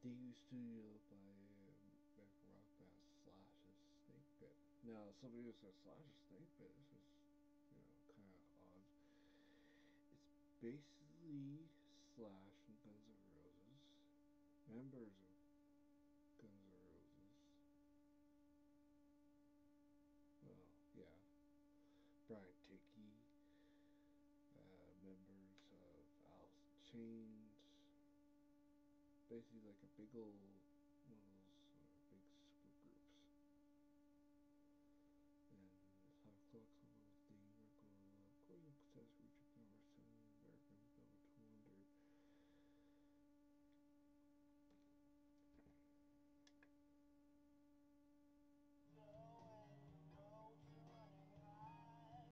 TV studio by um, Rock Band slash Snake Pit. Now, somebody who says slash Snake Pit, this is, you know, kind of odd. It's basically Slash from Guns N' Roses, members of Basically, like a big old